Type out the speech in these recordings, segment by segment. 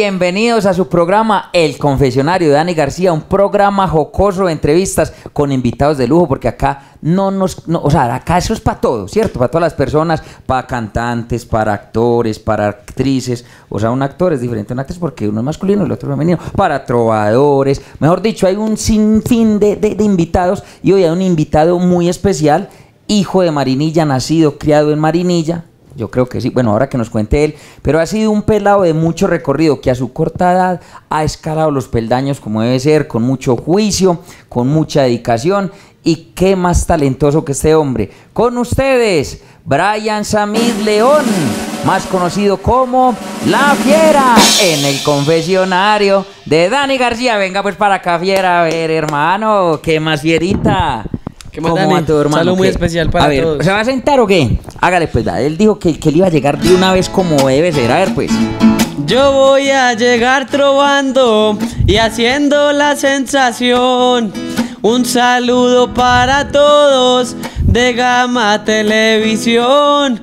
bienvenidos a su programa El Confesionario de Dani García, un programa jocoso de entrevistas con invitados de lujo, porque acá no nos, no, o sea, acá eso es para todos, ¿cierto? Para todas las personas, para cantantes, para actores, para actrices, o sea, un actor es diferente a un actriz porque uno es masculino y el otro es femenino, para trovadores, mejor dicho, hay un sinfín de, de, de invitados y hoy hay un invitado muy especial, hijo de Marinilla, nacido, criado en Marinilla, yo creo que sí, bueno, ahora que nos cuente él, pero ha sido un pelado de mucho recorrido que a su corta edad ha escalado los peldaños como debe ser, con mucho juicio, con mucha dedicación y qué más talentoso que este hombre. Con ustedes, Brian Samid León, más conocido como La Fiera, en el confesionario de Dani García. Venga pues para acá, Fiera, a ver, hermano, qué más fierita. ¿Qué más, ¿Cómo Dani? va todo, hermano? Saludo muy ¿Qué? especial para a ver, todos. ¿Se va a sentar o qué? Hágale pues, da. él dijo que, que él iba a llegar de una vez como debe ser. A ver pues. Yo voy a llegar trovando y haciendo la sensación. Un saludo para todos de Gama Televisión.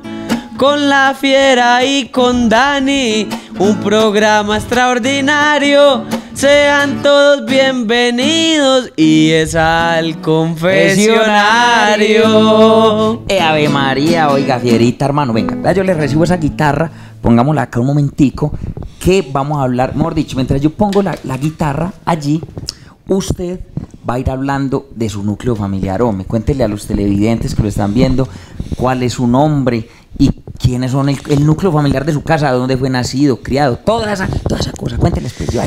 Con la fiera y con Dani, un programa extraordinario. Sean todos bienvenidos y es al confesionario. Eh, Ave María, oiga, fierita, hermano. Venga, yo le recibo esa guitarra. Pongámosla acá un momentico. Que vamos a hablar, mejor dicho, mientras yo pongo la, guitarra allí, usted va a ir hablando de su núcleo familiar. Hombre, cuéntele a los televidentes que lo están viendo cuál es su nombre y quiénes son el, núcleo familiar de su casa, dónde fue nacido, criado, toda esa, toda esa cosa. Cuénteles, pues, yo.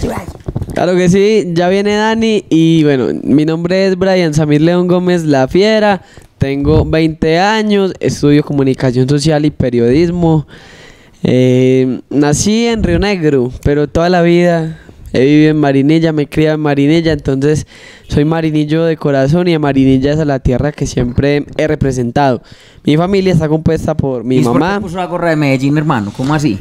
Claro que sí, ya viene Dani y bueno, mi nombre es Brian Samir León Gómez La Fiera, tengo 20 años, estudio comunicación social y periodismo. Eh, nací en Río Negro, pero toda la vida he vivido en Marinilla, me he criado en Marinilla, entonces soy marinillo de corazón y Marinilla es la tierra que siempre he representado. Mi familia está compuesta por mi ¿Y es por qué mamá, puso una gorra de Medellín, hermano? ¿Cómo así?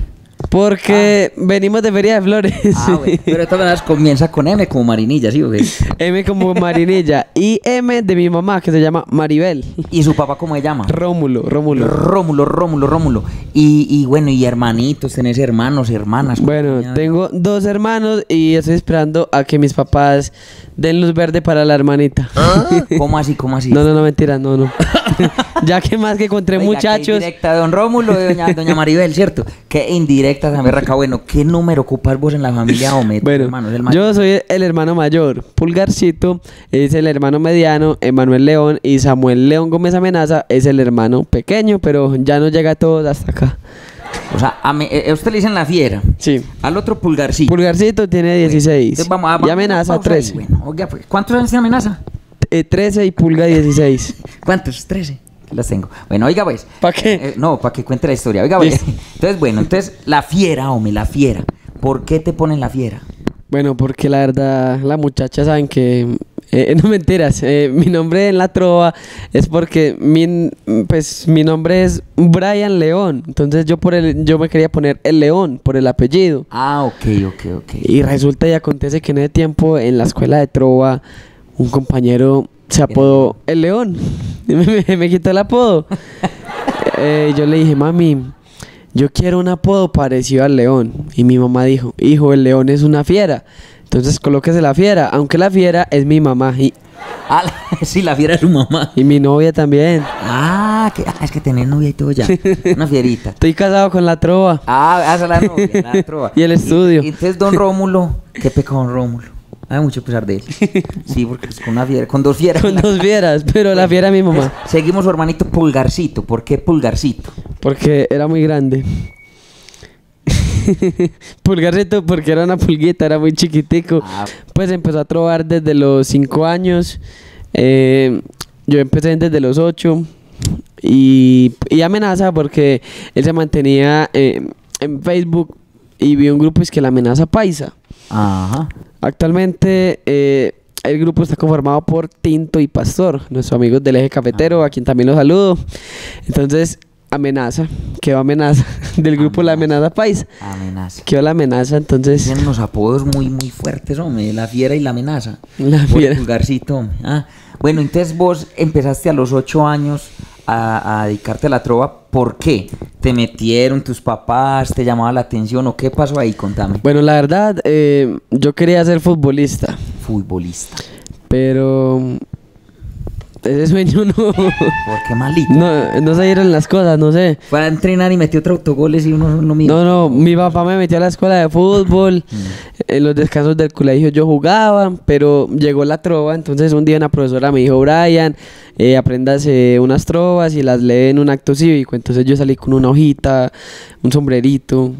Porque venimos de Feria de Flores. Ah, bueno, pero todas maneras comienza con M como Marinilla, ¿sí o qué? M como Marinilla y M de mi mamá que se llama Maribel. ¿Y su papá cómo se llama? Rómulo, Rómulo. Rómulo, Rómulo, Rómulo. Y, y bueno, y hermanitos, tenés hermanos, hermanas. Bueno, tengo dos hermanos y estoy esperando a que mis papás den luz verde para la hermanita. ¿Cómo así, cómo así? No, no, no, mentira, no, no. ya que más que encontré Oiga, muchachos. indirecta de don Rómulo y doña, doña Maribel, ¿cierto? Qué indirecta berraca. Bueno, ¿qué número ocupas vos en la familia Homet? Bueno, hermano, el yo soy el hermano mayor. Pulgarcito es el hermano mediano, Emanuel León y Samuel León Gómez Amenaza es el hermano pequeño, pero ya no llega a todos hasta acá. O sea, a, me- eh, a usted le dicen la fiera. Sí. Al otro pulgarcito. Pulgarcito tiene 16 Entonces vamos a- y Amenaza pausa ahí. 13. Bueno, oiga, pues, ¿cuántos años tiene amenaza? Eh, 13 y Pulga 16. ¿Cuántos? 13. Las tengo. Bueno, oiga, pues. ¿Pa qué? Eh, no, para que cuente la historia. Oiga, pues. Entonces, bueno, entonces, la fiera, hombre, la fiera. ¿Por qué te ponen la fiera? Bueno, porque la verdad, la muchacha saben que. eh, no mentiras, eh, mi nombre en la trova es porque mi, pues, mi nombre es Brian León. Entonces yo por el, yo me quería poner el León por el apellido. Ah, ok, ok, ok. Y resulta y acontece que en ese tiempo en la escuela de trova un compañero se apodó el León. Y me, me- me quitó el apodo. Eh, yo le dije, mami, yo quiero un apodo parecido al león. Y mi mamá dijo, hijo, el león es una fiera. Entonces colóquese la fiera, aunque la fiera es mi mamá y, Ah, la- sí, la fiera es su mamá. y mi novia también. Ah, que, ah, es que tenés novia y todo ya. Una fierita. Estoy casado con la trova. Ah, esa es la novia, la trova. Y el estudio. Y, entonces, don Rómulo, ¿qué pecado don Rómulo? Hay mucho pesar de él. Sí, porque es con una fiera, con dos fieras. Con dos fieras, pero la fiera es mi mamá. Seguimos su hermanito Pulgarcito. ¿Por qué Pulgarcito? Porque era muy grande. Pulgarcito porque era una pulguita, era muy chiquitico. Ah. Pues empezó a trobar desde los 5 años. eh, yo empecé desde los 8. Y, y amenaza porque él se mantenía eh, en Facebook y vi un grupo es que la amenaza paisa. Ajá. Actualmente eh, el grupo está conformado por Tinto y Pastor, nuestros amigos del eje cafetero, a quien también los saludo. Entonces, amenaza, quedó amenaza del grupo La Amenaza Paisa. Amenaza. Quedó la amenaza, entonces Tienen unos apodos muy, muy fuertes, hombre. La fiera y la amenaza. La Por el fiera. Pulgarcito, hombre. Ah, bueno, entonces vos empezaste a los ocho años a, a dedicarte a la trova ¿Por qué? ¿Te metieron tus papás? ¿Te llamaba la atención? ¿O qué pasó ahí? Contame. Bueno, la verdad, eh, yo quería ser futbolista, Futbolista. pero ese sueño no, ¿Por qué malito? no, no se dieron las cosas, no sé. Fue a entrenar y metió otro autogoles y uno no mira. No, no, mi papá me metió a la escuela de fútbol. En los descansos del colegio yo jugaba, pero llegó la trova. Entonces un día una profesora me dijo, Brian, eh, aprendas eh, unas trovas y las lee en un acto cívico. Entonces yo salí con una hojita, un sombrerito,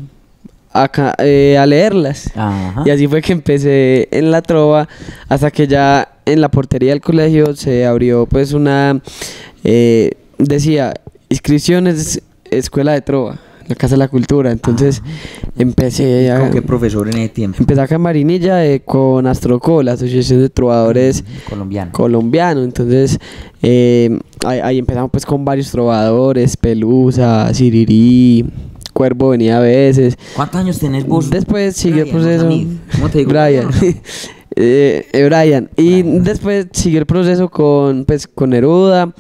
acá, eh, a leerlas. Ajá. Y así fue que empecé en la trova hasta que ya en la portería del colegio se abrió pues una, eh, decía, inscripciones, escuela de trova, la Casa de la Cultura. Entonces empecé a... ¿Con qué profesor en ese tiempo? Empecé acá en Marinilla eh, con Astroco, la Asociación de Trovadores Colombiano. Colombianos. Entonces eh, ahí, ahí empezamos pues con varios trovadores, Pelusa, Sirirí, Cuervo venía a veces. ¿Cuántos años tenés vos? Después siguió el proceso. ¿Cómo te digo? Brian. Eh, Brian. Y después siguió el proceso con, pues, con Neruda.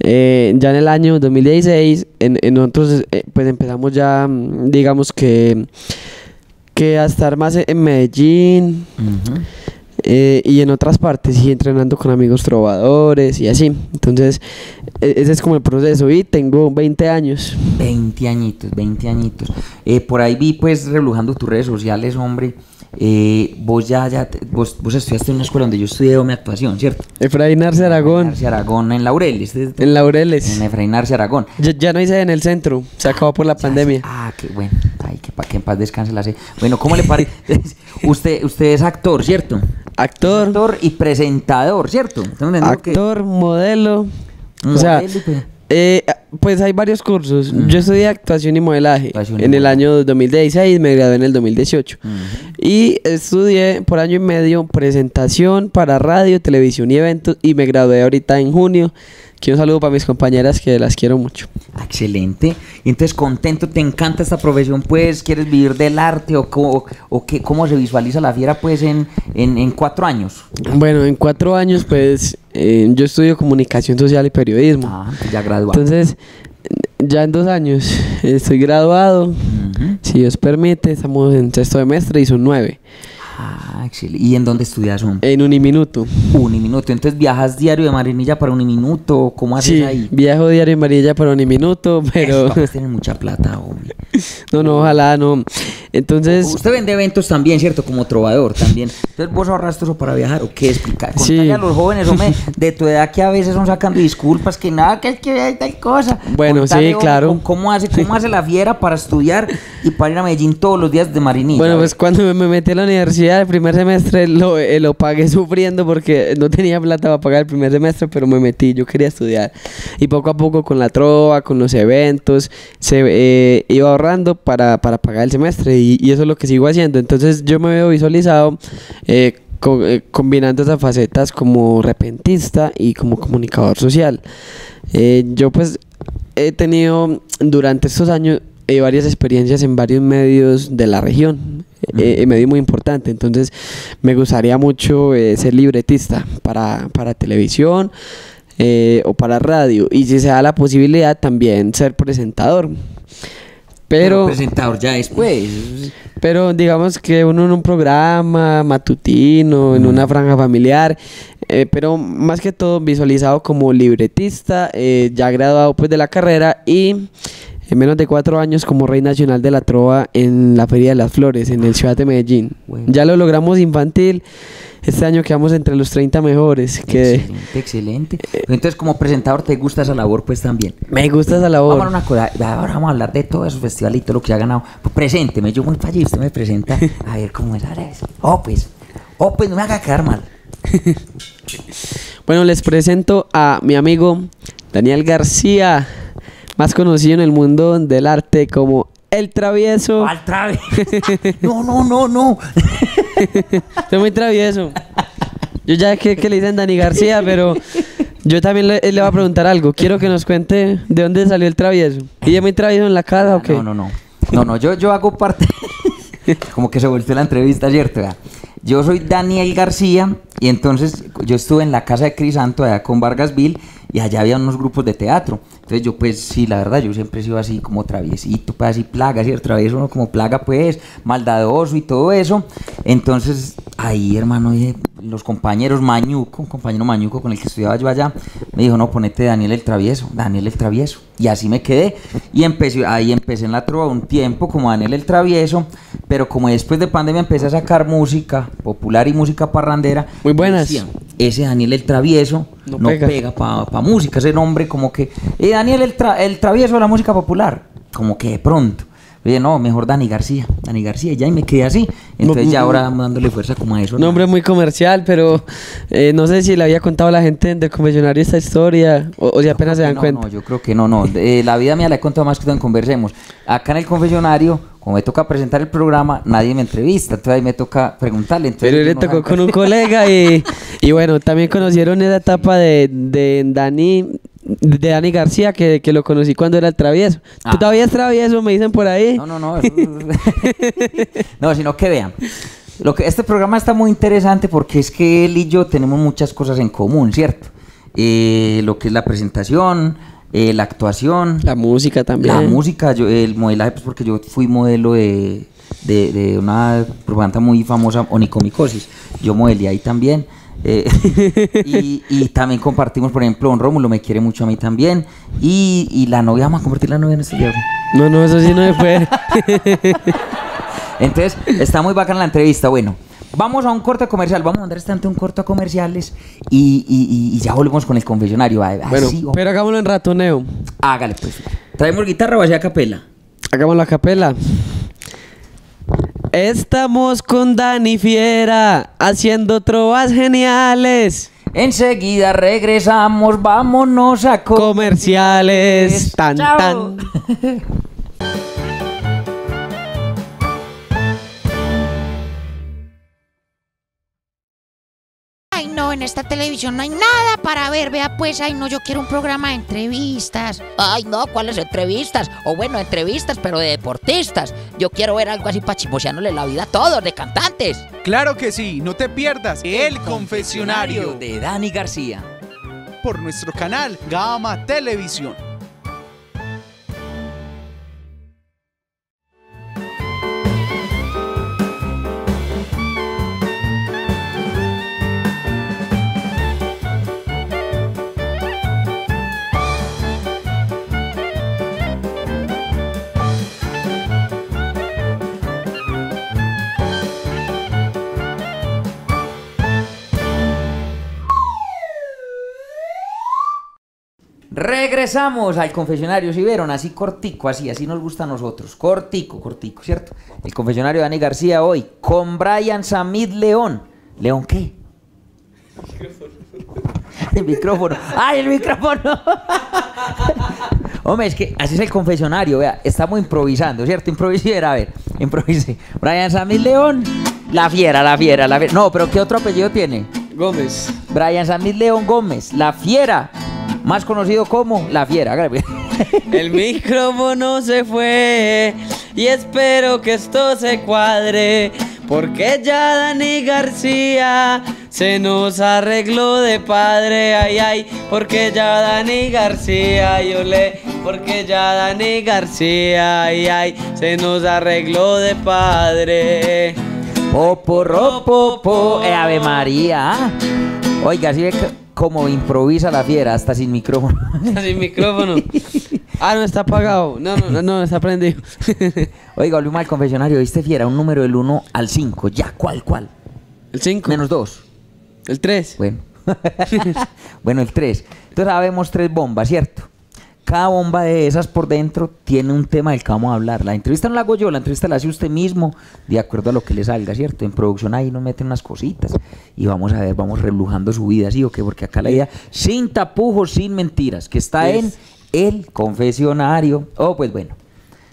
Eh, ya en el año 2016, en, en nosotros eh, pues empezamos ya, mm, digamos que, que a estar más en Medellín eh, y en otras partes y entrenando con amigos trovadores y así. Entonces, e- ese es como el proceso. Y tengo 20 años. 20 añitos, 20 añitos. Eh, por ahí vi, pues, relujando tus redes sociales, hombre. eh, vos ya, ya, te- vos, vos estudiaste en una escuela donde yo estudié mi actuación, ¿cierto? Efraín Arce Aragón, Arce Aragón, en Laureles. en Laureles. En Efraín Arce Aragón. Ya, ya no hice en el centro, se acabó por la pandemia. Ah, qué bueno. Ay, que, pa- que en paz descanse la Bueno, ¿cómo le parece? usted, usted es actor, ¿cierto? Actor, Actor y presentador, ¿cierto? Que- actor, modelo. O sea, pre- eh, pues hay varios cursos. Mm. Yo estudié actuación y modelaje. Actuación y en el modelaje. año 2016, me gradué en el 2018. Ujú. Y estudié por año y medio presentación para radio, televisión y eventos. Y me gradué ahorita en junio. Quiero un saludo para mis compañeras que las quiero mucho. Ah, Excelente. Y entonces, contento, ¿te encanta esta profesión? Pues, ¿quieres vivir del arte o, cómo, o qué, cómo se visualiza la fiera, pues, en, en, en cuatro años? Bueno, en cuatro años, pues eh, yo estudio comunicación social y periodismo. Ah, pues ya graduado. Entonces, ya en dos años estoy graduado. Si Dios permite, estamos en sexto semestre y son nueve. Ah, excelente. ¿Y en dónde estudias? hombre? En Uniminuto. Uniminuto. Entonces, ¿viajas diario de Marinilla para Uniminuto? ¿Cómo haces Sí, ahí? viajo diario en Marilla para Uniminuto, pero... Eso, tienen mucha plata, hombre. no, no, ojalá no. Entonces, Usted vende eventos también, ¿cierto? Como trovador también. Entonces, ¿vos ahorraste eso para viajar o qué? Explicar. Sí. Contale a los jóvenes, hombre, de tu edad que a veces son sacando disculpas, que nada, que es que hay tal cosa. Bueno, Contale, sí, hombre, claro. ¿Cómo hace, cómo hace la fiera para estudiar y para ir a Medellín todos los días de Marinilla? bueno, pues cuando me- me metí a la universidad el primer semestre lo, eh, lo pagué sufriendo porque no tenía plata para pagar el primer semestre, pero me metí, yo quería estudiar. Y poco a poco con la trova, con los eventos, se eh, iba ahorrando para, para pagar el semestre y, y eso es lo que sigo haciendo. Entonces yo me veo visualizado eh, co- eh, combinando esas facetas como repentista y como comunicador social. Eh, yo pues he tenido durante estos años eh, varias experiencias en varios medios de la región, eh, eh, medio muy importante, entonces me gustaría mucho eh, ser libretista para, para televisión eh, o para radio y si se da la posibilidad también ser presentador. Pero, presentador ya después. pero digamos que uno en un programa matutino, en una franja familiar, eh, pero más que todo visualizado como libretista, eh, ya graduado pues de la carrera y en menos de cuatro años como rey nacional de la trova en la Feria de las Flores, en el Ciudad de Medellín. Bueno. Ya lo logramos infantil, este año quedamos entre los 30 mejores, que Excelente, excelente. Entonces, como presentador, ¿te gusta esa labor? Pues también. me gusta esa Vamos a labor. una cosa, ahora vamos a hablar de todos esos festivales y todo lo que ha ganado. Pues presénteme, yo muy fallé, usted me presenta. A ver cómo es ahora eso. Oh, pues. Oh, pues no me haga quedar mal. Bueno, les presento a mi amigo Daniel García, más conocido en el mundo del arte como El Travieso. Al traves. No, no, no, no. Soy muy travieso. Yo ya que, que le dicen Dani García, pero yo también le, le voy a preguntar algo. Quiero que nos cuente de dónde salió el travieso. ¿Y es muy travieso en la casa o qué? No, no, no. No, no, yo, yo hago parte. Como que se volvió la entrevista, ¿cierto? Vea. Yo soy Daniel García y entonces yo estuve en la casa de Crisanto allá con Vargasville y allá había unos grupos de teatro. Entonces yo pues sí, la verdad, yo siempre he sido así como traviesito, pues así plaga, ¿cierto? Travieso uno como plaga pues, maldadoso y todo eso. Entonces ahí, hermano, dije, los compañeros Mañuco, un compañero Mañuco con el que estudiaba yo allá, me dijo, no, ponete Daniel el Travieso, Daniel el Travieso. Y así me quedé. Y empecé, ahí empecé en la trova un tiempo como Daniel el Travieso, pero como después de pandemia empecé a sacar música popular y música parrandera. Muy buenas. decían, ese Daniel el Travieso No no, pega. pega, para música, ese nombre como que, eh, Daniel el, Tra- el Travieso de la música popular, como que de pronto. Oye, no, mejor Dani García, Dani García, ya y me quedé así. Entonces No, ya no, ahora dándole fuerza como a eso. ¿no? Nombre muy comercial, pero eh, no sé si le había contado a la gente del confesionario esta historia o, o si apenas se dan que cuenta. No, no, yo creo que no, no. Eh, la vida mía la he contado más que en Conversemos. Acá en el confesionario, como me toca presentar el programa, nadie me entrevista, entonces ahí me toca preguntarle. Entonces Pero le no tocó con un colega y, y bueno, también conocieron esa etapa de, de Dani de Dani García que, que lo conocí cuando era el travieso. Ah. ¿Tú todavía es travieso? Me dicen por ahí. No, no, no. eso- no, sino que vean. Lo que, este programa está muy interesante porque es que él y yo tenemos muchas cosas en común, ¿cierto? Eh, lo que es la presentación, eh, la actuación, La música también. La música, yo, el modelaje, pues porque yo fui modelo de, de, de una propaganda muy famosa, Onicomicosis. Yo modelé ahí también. Eh, y, y también compartimos, por ejemplo, Don Rómulo me quiere mucho a mí también. Y, y la novia, vamos a convertir la novia en este día. No, no, eso sí no se puede. Entonces, está muy bacana la entrevista. Bueno, vamos a un corte comercial. Vamos a mandar este ante un corte a comerciales y, y- ya volvemos con el confesionario. Bueno, pero hagámoslo en ratoneo. Hágale, pues. ¿Traemos guitarra o así a capela? Hagámoslo a capela. Estamos con Dani Fiera haciendo trovas geniales. Enseguida regresamos, vámonos a co- Comerciales. Tan, Chao. tan. no, en esta televisión no hay nada para ver. Vea, pues, ay, no, yo quiero un programa de entrevistas. Ay, no, ¿cuáles entrevistas? O bueno, entrevistas, pero de deportistas. Yo quiero ver algo así para chismoseándole la vida a todos, de cantantes. Claro que sí, no te pierdas El Confesionario de Dani García. por nuestro canal Gama Televisión. Regresamos al confesionario, si vieron, así cortico, así, así nos gusta a nosotros, cortico, cortico, ¿cierto? El confesionario de Dani García hoy con Brian Samid León. ¿León qué? El micrófono. ¡Ay, el micrófono! Hombre, es que así es el confesionario, vea, estamos improvisando, ¿cierto? Improvisé, a ver, improvisé. Brian Samid León, la fiera, la fiera, la fiera. No, pero ¿qué otro apellido tiene? Gómez. Brian Samid León Gómez, la fiera, más conocido como la fiera. hágale. El micrófono se fue y espero que esto se cuadre. Porque ya Dani García se nos arregló de padre, ay ay, porque ya Dani García, yo le, porque ya Dani García, ay ay, se nos arregló de padre. Popo, ropo, po, eh, Ave María. Oiga, ve c- como improvisa la fiera, hasta sin micrófono. Sin micrófono. Ah, no está apagado. No, no, no, no está prendido. Oiga, volvimos al confesionario, ¿viste fiera? Un número del 1 al 5. Ya, ¿cuál, cuál? El 5. Menos 2. El 3. Bueno. bueno, el 3. Entonces ahora vemos tres bombas, ¿cierto? Cada bomba de esas por dentro tiene un tema del que vamos a hablar. La entrevista no la hago yo, la entrevista la hace usted mismo, de acuerdo a lo que le salga, ¿cierto? En producción ahí nos meten unas cositas y vamos a ver, vamos relujando su vida, ¿sí o qué? Porque acá la idea, sin tapujos, sin mentiras, que está en Es. el confesionario. Oh, pues bueno.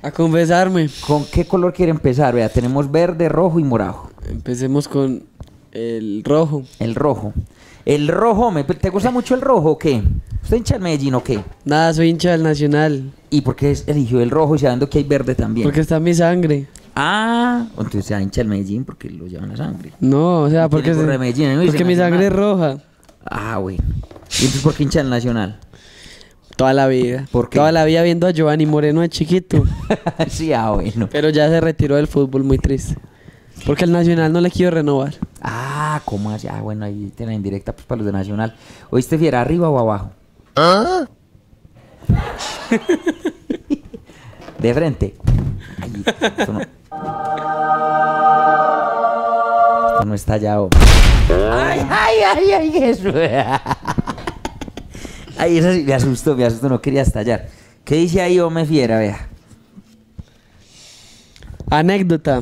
A confesarme. ¿Con qué color quiere empezar? Vea, tenemos verde, rojo y morado. Empecemos con el rojo. El rojo. El rojo, ¿me- ¿te gusta mucho el rojo o qué? ¿Usted hincha el Medellín o qué? Nada, soy hincha del Nacional. ¿Y por qué eligió el rojo sabiendo que hay verde también? Porque está en mi sangre. Ah, entonces se hincha el Medellín porque lo llevan la sangre. No, o sea, ¿Y porque, se- Medellín, porque mi sangre es roja. Ah, bueno. ¿Y entonces por qué hincha del Nacional? Toda la vida. ¿Por qué? Toda la vida viendo a Giovanni Moreno de chiquito. sí, ah, bueno. Pero ya se retiró del fútbol muy triste. Porque el Nacional no le quiso renovar. Ah, ¿cómo así? Ah, bueno, ahí tiene la indirecta pues, para los de Nacional. ¿Oíste, Fiera, arriba o abajo? de frente. Ay, esto no. Esto no está ya. Ay, ay, ay, ay, eso. Ay, eso sí me asustó, me asustó, no quería estallar. ¿Qué dice ahí, Ome Fiera? Vea. Anécdota.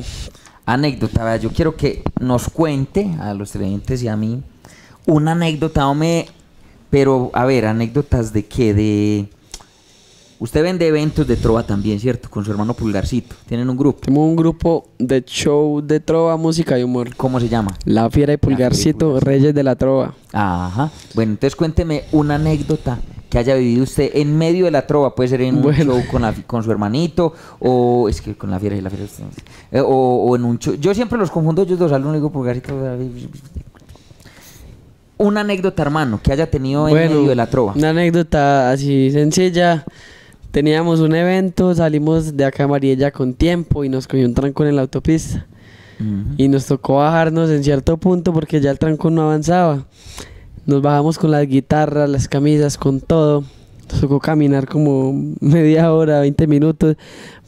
Anécdota. vea, Yo quiero que nos cuente a los televidentes y a mí una anécdota, hombre. Pero, a ver, anécdotas de qué? De. Usted vende eventos de trova también, ¿cierto? Con su hermano Pulgarcito. Tienen un grupo. Tenemos un grupo de show de trova, música y humor. ¿Cómo se llama? La Fiera y Pulgarcito, Reyes de la Trova. Ajá. Bueno, entonces cuénteme una anécdota que haya vivido usted en medio de la trova. Puede ser en un Bueno. show con, la- con su hermanito, o es que con la fiera y la fiera. eh, o, o en un show. Yo siempre los confundo ellos dos, al digo Pulgarcito. Una anécdota, hermano, que haya tenido en medio de la trova. Una anécdota así sencilla. Teníamos un evento, salimos de acá a Mariella con tiempo y nos cogió un trancón en la autopista. Ujú. Y nos tocó bajarnos en cierto punto porque ya el trancón no avanzaba. Nos bajamos con las guitarras, las camisas, con todo. Nos tocó caminar como media hora, 20 minutos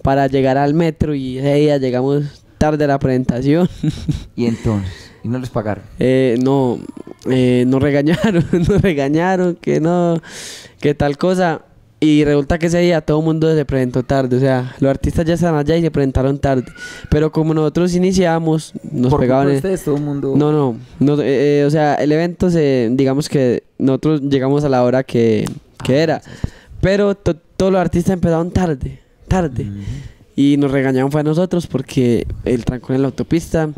para llegar al metro y ese día llegamos tarde a la presentación. Y entonces, y no les pagaron. Eh, no, eh, nos regañaron, nos regañaron que no, que tal cosa. Y resulta que ese día todo el mundo se presentó tarde. O sea, los artistas ya estaban allá y se presentaron tarde. Pero como nosotros iniciamos, nos Por pegaban. ustedes, todo el mundo. No, no, no, eh, eh, o sea, el evento se, digamos que nosotros llegamos a la hora que, que Ah, era. Pero to- todos los artistas empezaron tarde, tarde. Y nos regañaron fue a nosotros porque el trancón en la autopista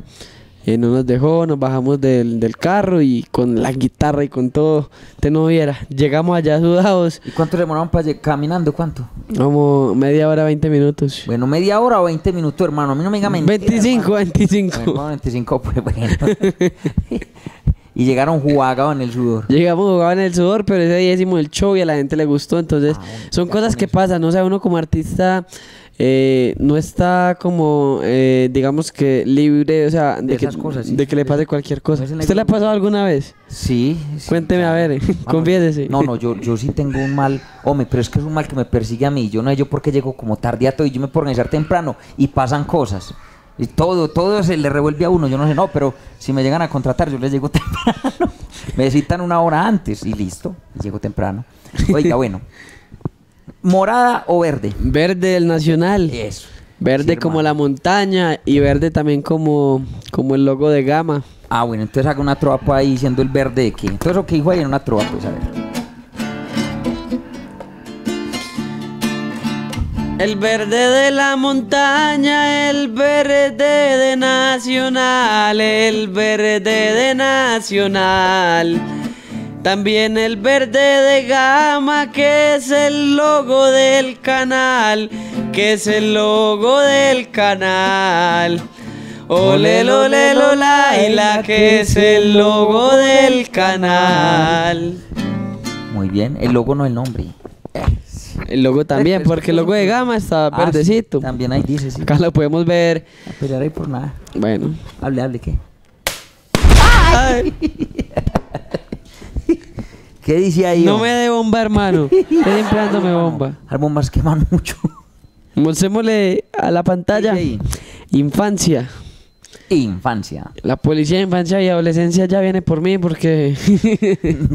eh, no nos dejó, nos bajamos del, del carro y con la guitarra y con todo, te no viera. Llegamos allá sudados, ¿Y cuánto demoraron para llegar? ¿Caminando? ¿Cuánto? como media hora, 20 minutos. Bueno, media hora o 20 minutos, hermano. A mí no me diga mentira. 25, hermano. 25. Bueno, 25, pues bueno. y llegaron jugados en el sudor. Llegamos jugaban en el sudor, pero ese día hicimos el show y a la gente le gustó. Entonces, Ah, son cosas que pasan. O sea, uno como artista eh, no está como, eh, digamos que libre, o sea, de, De que, esas cosas, sí. de que le pase cualquier cosa. ¿Usted le ha pasado alguna vez? Sí. sí, Cuénteme, a ver, confiésese. No, no, yo, yo sí tengo un mal, hombre, pero es que es un mal que me persigue a mí. Yo no sé yo por qué llego como tarde a todo y yo me puedo organizar temprano y pasan cosas. Y todo, todo se le revuelve a uno. Yo no sé, no, pero si me llegan a contratar, yo les llego temprano. me citan una hora antes y listo. Llego temprano. Oiga, bueno. ¿Morada o verde? Verde el nacional. Eso. Verde Sí, como la montaña y verde también como, como el logo de Gama. Ah, bueno, entonces haga una trova pues, ahí diciendo el verde de qué. Entonces, lo que dijo ahí en una trova, pues a ver. El verde de la montaña, el verde de Nacional, el verde de Nacional. También el verde de Gama, que es el logo del canal, que es el logo del canal. Ole, ole, lola, y la que es el logo del canal. Muy bien. El logo no el nombre. El logo también, porque el logo de Gama está Ah, verdecito. también ahí dice, sí. Acá lo podemos ver. A pelear ahí por nada. Bueno. Hable, hable, ¿qué? ¿Qué dice ahí? No me dé bomba, hermano. Usted siempre dándome bomba. Las bombas queman mucho. Mostrémosle a la pantalla. Infancia. Infancia. La policía de infancia y adolescencia ya viene por mí porque...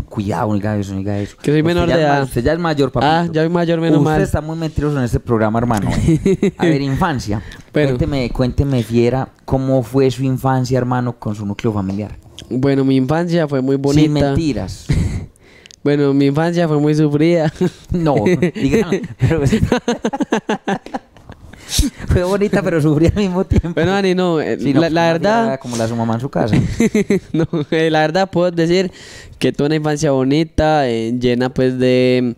Cuidado, diga eso, diga eso. Que soy Usted menor de edad. Usted ya es mayor, papito. Ah, ya soy mayor, menos Usted mal. está muy mentiroso en este programa, hermano. A ver, infancia. Cuénteme, cuénteme, fiera, cómo fue su infancia, hermano, con su núcleo familiar. Bueno, mi infancia fue muy bonita. Sin mentiras. Bueno, mi infancia fue muy sufrida. No, diga, pero Fue bonita, pero sufrí al mismo tiempo. Bueno, Dani, no, eh, Sí, no, la, una verdad... vida Como la de su mamá en su casa. no, eh, la verdad puedo decir que tuve una infancia bonita, eh, llena pues de...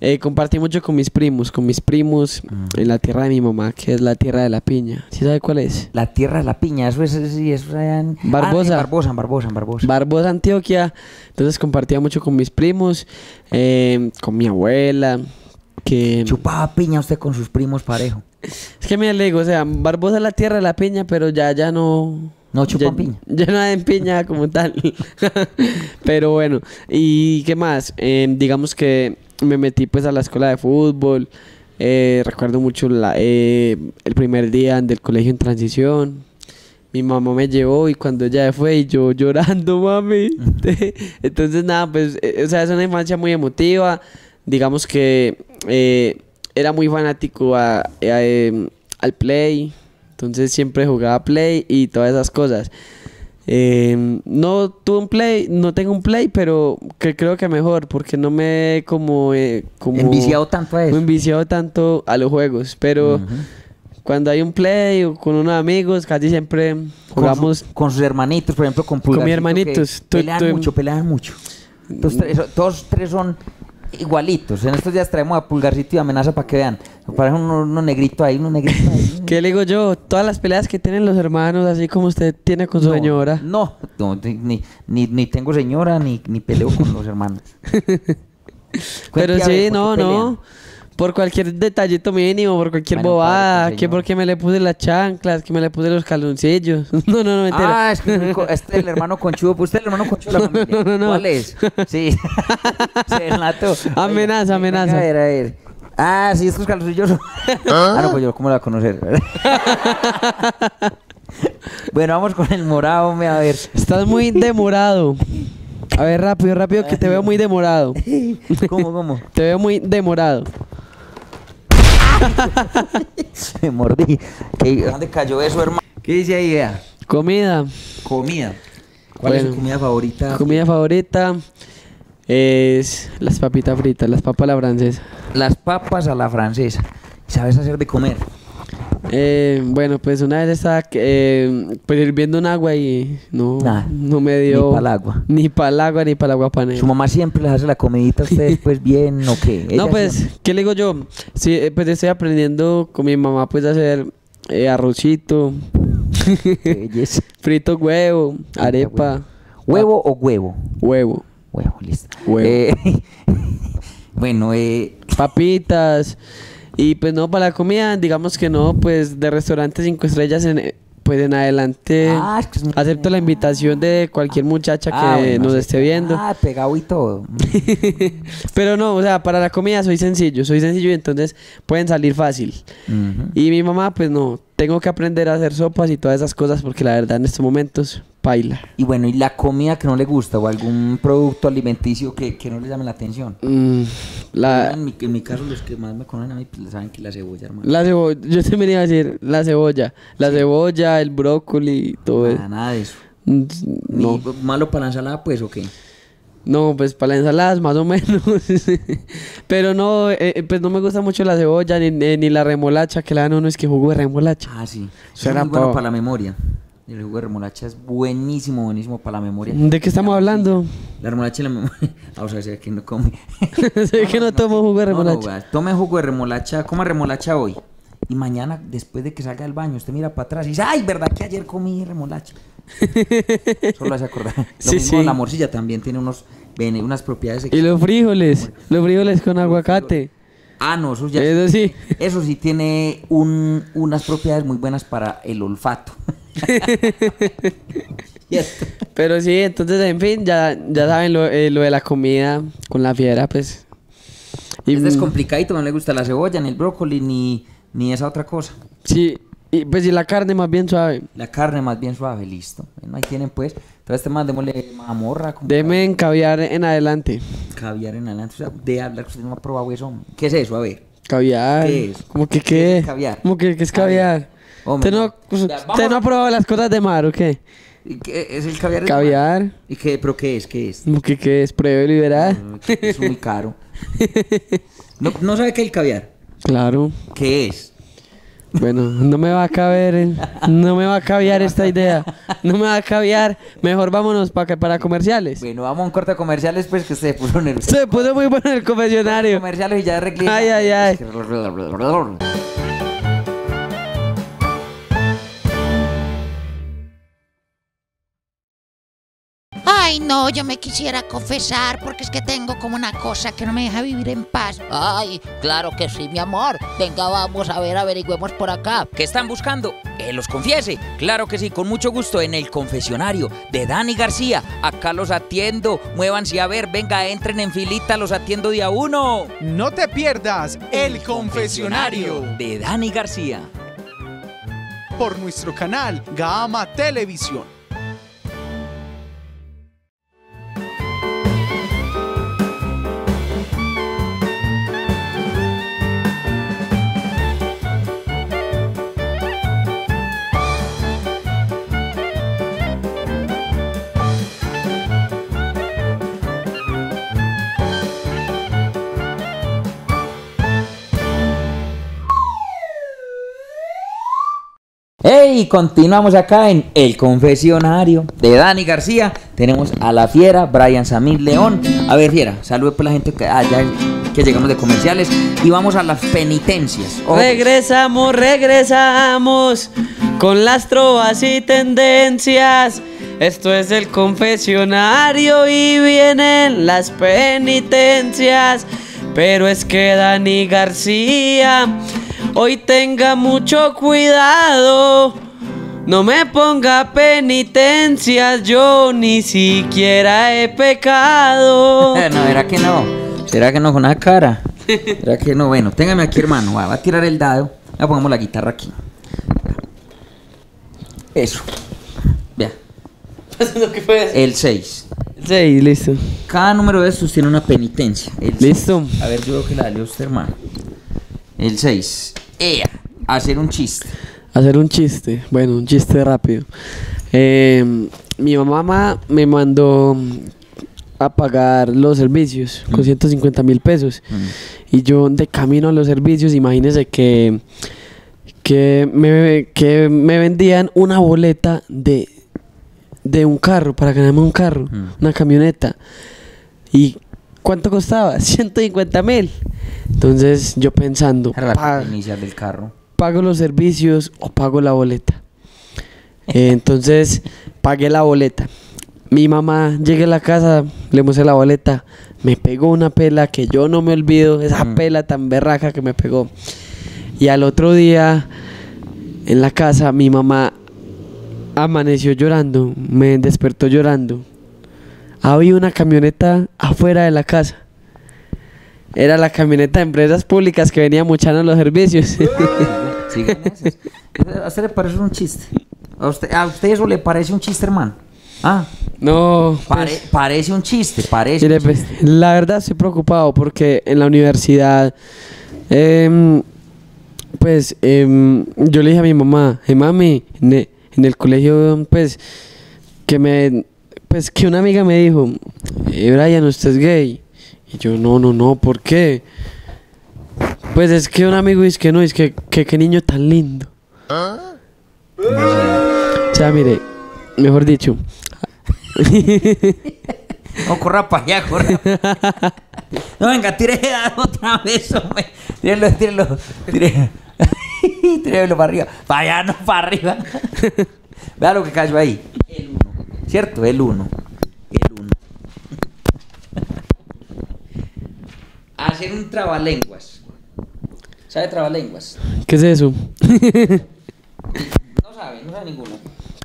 eh, compartí mucho con mis primos, con mis primos en la tierra de mi mamá, que es la tierra de la piña. ¿Sí sabe cuál es? La tierra de la piña, eso es, sí, eso es allá en... Barbosa. Ah, en Barbosa, en Barbosa, en Barbosa. Barbosa, Antioquia. Entonces compartía mucho con mis primos, eh, con mi abuela, que... Chupaba piña usted con sus primos parejo. Es que me le digo, o sea, Barbosa la tierra de la piña, pero ya, ya no... No chupan ya, piña. Ya no hay piña como tal. pero bueno, ¿y qué más? Eh, digamos que me metí pues a la escuela de fútbol. eh, recuerdo mucho la, eh, el primer día del colegio en transición. Mi mamá me llevó y cuando ella fue y yo llorando, mami. Entonces, nada, pues, eh, o sea, es una infancia muy emotiva. Digamos que eh, era muy fanático a- a, em, al Play. Entonces siempre jugaba Play y todas esas cosas. Em, no tuve un Play, no tengo un Play, pero que creo que mejor, porque no me he como, eh, como Enviciado tanto a eso. enviciado tanto a los juegos. Pero cuando hay un Play o con unos amigos, casi siempre Con su- jugamos con, sus hermanitos, por ejemplo, con mi Pulgarcito, hermanitos. que Tú- Pelean tú- mucho, pelean mucho. Tres, todos tres son igualitos. En estos días traemos a Pulgarcito y amenaza para que vean. Parece uno, uno negrito ahí, uno negrito ahí. ¿Qué le digo yo? Todas las peleas que tienen los hermanos, así como usted tiene con su No, señora. No, no, ni, ni, ni tengo señora, ni, ni peleo con los hermanos. Pero a sí, ver, ¿por no, no. pelean? Por cualquier detallito mínimo, por cualquier Bueno, bobada, padre, que porque me le puse las chanclas, que me le puse los calzoncillos. No, no, no, mentira. Ah, es que este es el hermano conchudo. Pues usted es el hermano conchudo de la familia. no, no, no. ¿Cuál es? Sí. Renato. Amenaza, amenaza. A ver, a ver. Ah, sí, estos calzoncillos. son- Ah, no, pues yo, ¿cómo la voy a conocer? bueno, vamos con el morado, me a ver. Estás muy demorado. A ver, rápido, rápido, que te veo muy demorado. ¿Cómo, cómo? Te veo muy demorado. Me mordí. ¿Qué- ¿Dónde cayó eso, hermano? ¿Qué dice ahí? Comida. Comida. ¿Cuál es su comida favorita? Comida favorita es las papitas fritas, las papas a la francesa. Las papas a la francesa. ¿Sabes hacer de comer? Eh, bueno, pues una vez estaba eh, pues hirviendo un agua y no, Nah, no me ni dio pa'l agua. Ni para el agua ni para el agua panela. ¿Su mamá siempre les hace la comidita a ustedes pues bien o qué? No, pues, siempre. ¿qué le digo yo? Sí, eh, pues estoy aprendiendo con mi mamá pues a hacer eh, arrocito, frito huevo, arepa, ¿Huevo o huevo? huevo, Huevo, listo. Huevo. Eh, bueno, eh, papitas. Y pues no, para la comida, digamos que no, pues de restaurante cinco estrellas en, pues en adelante Ah, es que es muy- acepto la invitación de cualquier muchacha que ah, bueno, nos sí. esté viendo. Ah, pegado y todo. Pero no, o sea, para la comida soy sencillo, soy sencillo y entonces pueden salir fácil. Y mi mamá, pues no, tengo que aprender a hacer sopas y todas esas cosas porque la verdad en estos momentos, paila. Y bueno, ¿y la comida que no le gusta o algún producto alimenticio que, que no le llame la atención? Mm, la, en, mi, en mi caso, los que más me conocen a mí pues, saben que la cebolla, hermano. la cebolla, yo te venía a decir la cebolla, la cebolla, el brócoli, todo eso. Nada, nada de eso. Mm, Ni No, malo para la ensalada, pues, ¿o qué? no, pues para las ensaladas más o menos. Pero no, eh, eh, pues no me gusta mucho la cebolla ni, ni ni la remolacha, que le dan uno es que jugo de remolacha. Ah, sí. Eso es muy bueno pa- para la memoria. El jugo de remolacha es buenísimo, buenísimo para la memoria. ¿De qué estamos hablando? La remolacha y la memoria. Ah, o sea, que no come. Sé que no tomo jugo de No, no, remolacha. vea, tome jugo de remolacha, coma remolacha hoy. Y mañana, después de que salga del baño, usted mira para atrás y dice, ay, ¿verdad que ayer comí remolacha? Solo hace acordar. Lo Sí, mismo sí. la morcilla también tiene unos, bene- unas propiedades. Y los frijoles, los frijoles con aguacate. Ah, no, eso ya. Eso sí. Eso sí tiene un- unas propiedades muy buenas para el olfato. Cierto. Pero sí, entonces, en fin, ya, ya saben lo, eh, lo de la comida con la fiera, pues. Y, es mm, descomplicadito, no le gusta la cebolla, ni el brócoli, ni, ni esa otra cosa. Sí, y pues y la carne más bien suave. La carne más bien suave, listo. Bueno, ahí tienen pues. Entonces, este más démosle mamorra Deme en caviar en adelante. caviar en adelante. O sea, de hablar que usted no ha probado eso. ¿Qué es eso? A ver. Caviar. ¿Qué es? ¿Cómo que ¿Qué qué? es caviar? ¿Cómo que qué es caviar? Hombre, ¿Usted no, no. usted ha probado las cosas de mar o qué? ¿Y qué es el caviar? Caviar. ¿Y qué? ¿Pero qué es? ¿Qué es? ¿Cómo que qué es? ¿Pruebe liberal? Mm, que Es muy caro. No, no sabe qué es el caviar. Claro. ¿Qué es? Bueno, no me va a caber, no me va a caviar esta idea. No me va a caviar. Mejor vámonos para para comerciales. Bueno, vamos a un corte de comerciales, pues que se puso nervioso. Se puso muy bueno el confesionario. Comerciales y ya reclina. Ay, ay, ay. Ay, no, yo me quisiera confesar porque es que tengo como una cosa que no me deja vivir en paz. Ay, claro que sí, mi amor. Venga, vamos a ver, averigüemos por acá. ¿Qué están buscando? Que los confiese. Claro que sí, con mucho gusto en el confesionario de Dani García. Acá los atiendo. Muévanse a ver, venga, entren en filita, los atiendo día uno. No te pierdas El Confesionario de Dani García. por nuestro canal Gama Televisión. ¡Hey! Continuamos acá en El Confesionario de Dani García. Tenemos a la fiera, Brian Samir León. A ver, fiera, salude por la gente que, ah, que llegamos de comerciales. Y vamos a las penitencias. Regresamos, regresamos con las trovas y tendencias. Esto es el confesionario y vienen las penitencias. Pero es que Dani García hoy tenga mucho cuidado. No me ponga penitencias, yo ni siquiera he pecado. no, ¿será que no? ¿Será que no con una cara? ¿Será que no? Bueno, téngame aquí, hermano. Va, va a tirar el dado. Ya pongamos la guitarra aquí. Eso. Vea. El 6. Sí, listo. Cada número de estos tiene una penitencia. El Listo. seis. A ver, yo veo que la dio usted, hermano. El 6. Ea. Hacer un chiste. Hacer un chiste, bueno, un chiste rápido. Eh, mi mamá me mandó a pagar los servicios con 150 mil pesos. Y yo de camino a los servicios, imagínense que, que, me, que me vendían una boleta de, de un carro, para ganarme un carro, Mm. una camioneta. ¿Y cuánto costaba? 150 mil. Entonces yo pensando, parte inicial del carro. Pago los servicios o pago la boleta. Eh, entonces pagué la boleta. Mi mamá llegué a la casa, le mostré la boleta, me pegó una pela que yo no me olvido, esa Mm. pela tan berraca que me pegó. Y al otro día en la casa mi mamá amaneció llorando, me despertó llorando. Había una camioneta afuera de la casa. Era la camioneta de empresas públicas que venía muchando los servicios. Sigan esas. ¿A usted le parece un chiste? ¿A usted, ¿A usted eso le parece un chiste, hermano? Ah, no, pare- pues, parece un chiste, parece. mire, un pues, chiste. la verdad estoy preocupado porque en la universidad, em, pues em, yo le dije a mi mamá, "Eh, mami, en e- en el colegio, pues, que me, pues que una amiga me dijo, eh, Brian, usted es gay. Y yo, no, no, no, ¿por qué? Pues es que un amigo dice que no, es que, que niño tan lindo. O sea, mire, mejor dicho, No, corra para allá, corra. No, venga, tire otra vez, hombre. Tírelo, tírelo. Tírelo, tírelo para arriba. Para allá, no para arriba. Vea lo que cayó ahí. El 1. ¿Cierto? El 1. El 1. Hacer un trabalenguas. ¿Sabe trabalenguas? ¿qué es eso? No sabe, no sabe ninguno.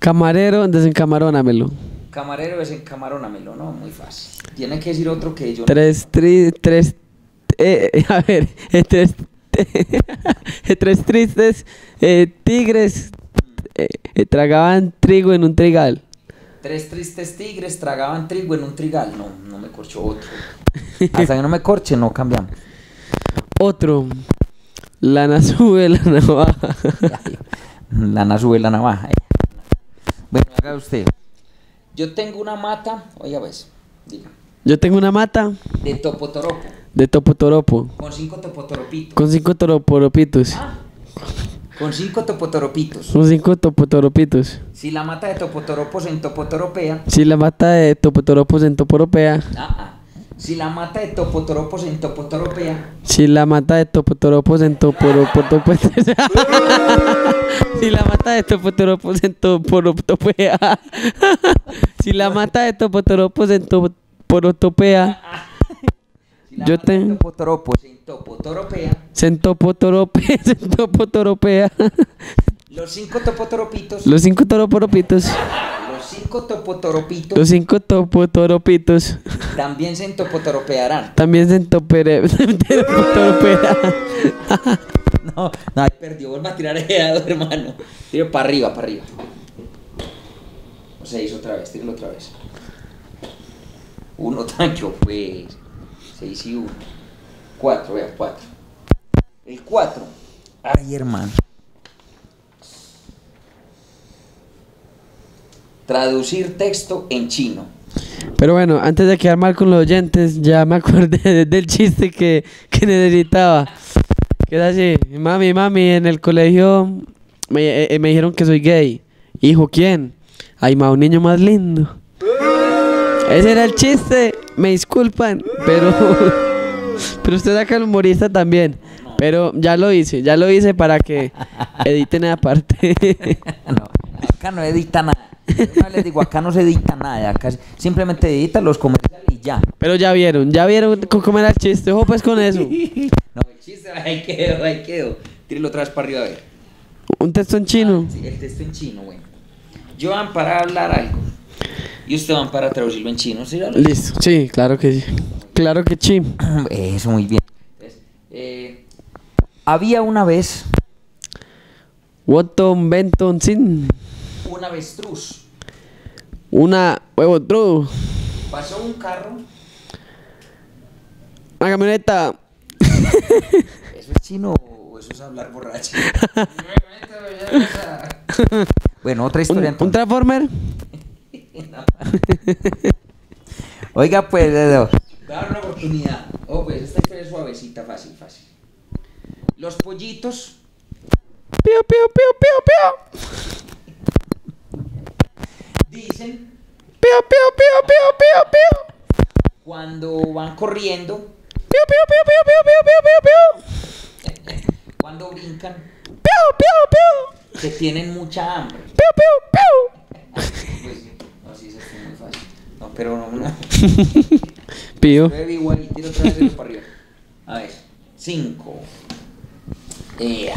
Camarero, desencamarónamelo. Camarero desencamarónamelo, no, muy fácil. Tiene que decir otro que yo no- Tres, tri, tres, eh, eh, a ver, eh, tres, tres tristes eh, tigres tragaban trigo en un trigal. Tres tristes tigres tragaban trigo en un trigal. No, no me corcho otro. Hasta que no me corche, no cambiamos. Otro, lana sube, lana baja. Lana sube la navaja. eh. Bueno, haga usted. Yo tengo una mata, oiga pues, diga, Yo tengo una mata de topotoropo, de topotoropo con cinco topotoropitos. con cinco toroporopitos. Ah, Con cinco topotoropitos. Son cinco topotoropitos. Si la mata de topotoropos en topotoropea. Si la mata de topotoropos en toporopea. Ah, ah. Si la mata de topotoropos en topotoropea. Si la mata de topotoropos en toporopotopes. si la mata de topotoropos en toporopopea. si la mata de topotoropos en la Yo mata de te- topotoropos en topotoropea. Centopotorope, centopotoropea. Los cinco topotoropitos. Los cinco toroporopitos. Cinco topotoropitos. Los cinco topotoropitos. También se entopotoropearán. También centopere. centopotoropean. No, no, perdió. Vuelva a tirar el dado, hermano. Tiro para arriba, para arriba. O seis otra vez, tíralo otra vez. Uno tancho, pues. Seis y uno. Cuatro, vea, cuatro. El cuatro. Ay, hermano. Traducir texto en chino. Pero bueno, antes de quedar mal con los oyentes, ya me acordé de- del chiste que, que necesitaba. Que es así, mami, mami, en el colegio me, eh, eh, me dijeron que soy gay. Hijo, ¿quién? Ay, ma, un niño más lindo. Ese era el chiste, me disculpan, pero pero usted saca el humorista también. Pero ya lo hice, ya lo hice para que editen aparte. No, acá no edita nada. Yo una vez les digo, acá no se edita nada. Acá simplemente edita los comerciales y ya. pero ya vieron, ya vieron cómo era el chiste. Ojo pues con eso. No, el chiste, ahí quedó, ahí quedó. Tíralo otra vez para arriba a ver. Un texto en chino. Sí, el texto en chino, bueno. Yo van para hablar algo. Y ustedes van para traducirlo en chino. ¿sí? Listo, sí, claro que sí. Claro que sí. Eso, muy bien. Entonces, eh, había una vez Wotton Benton sin un avestruz. una huevo true. Pasó un carro. Una camioneta. ¿Eso es chino o eso es hablar borracho? bueno, otra historia Un, entonces. un transformer. Oiga, pues, dedo. Dar una oportunidad. Oh, pues esta historia es suavecita, fácil, fácil. Los pollitos Pío, pío, pío, pío, pío. Dicen Pío, pío, pío, pío, pío, pío. cuando van corriendo, Pío, pío, pío, pío, pío, pío, pío, pío. cuando brincan, Pío, pío, pío. que tienen mucha hambre. Pío, pío, pío. Pues, no, sí, eso es muy fácil. No, pero no, no. Pío. Nueve igual y tiro otra vez para arriba. A ver, cinco. Ea.